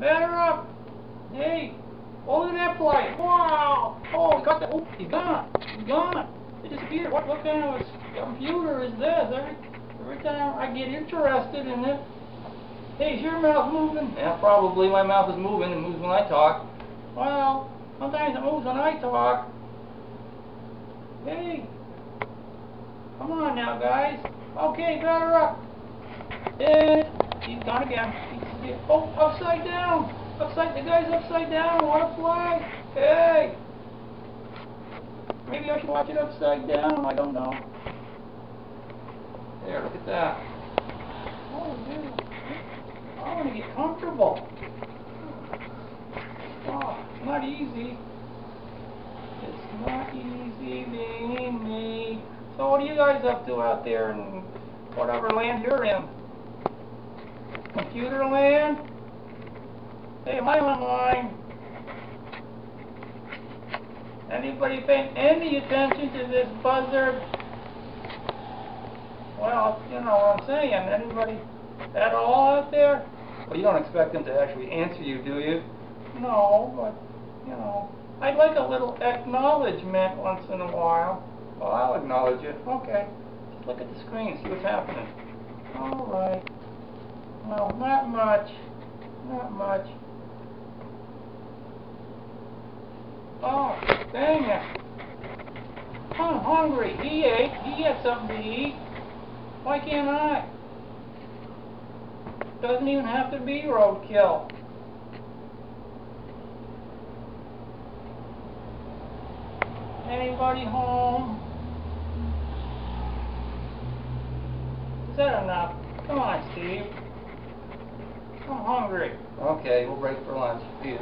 batter up. Hey, oh look at that play. Wow. Oh, he got that. Oh, he's gone. He's gone. It disappeared. What, what kind of a computer is this? Every, every time I get interested in it. Hey, is your mouth moving? Yeah, probably my mouth is moving. It moves when I talk. Well, sometimes it moves when I talk. Hey. Come on now, guys. Okay, batter up. And he's gone again. Oh, upside down. Upside, the guy's upside down. What a flag. Hey. Maybe I should watch it upside down. I don't know. There, look at that. Oh, dude. I want to get comfortable. Oh, not easy. It's not easy being me. So what are you guys up to out there in whatever land you're in? Computer land? Hey, am I online? Anybody paying any attention to this buzzard? Well, you know what I'm saying. Anybody at all out there? Well, you don't expect them to actually answer you, do you? No, but, you know, I'd like a little acknowledgement once in a while. Well, I'll acknowledge it. Okay. Just look at the screen, see what's happening. All right. Well, not much. Not much. Oh, dang it. I'm hungry. He ate. He had something to eat. Why can't I? Doesn't even have to be roadkill. Anybody home? Is that enough? Come on, Steve. I'm hungry. Okay, we'll break for lunch. See you.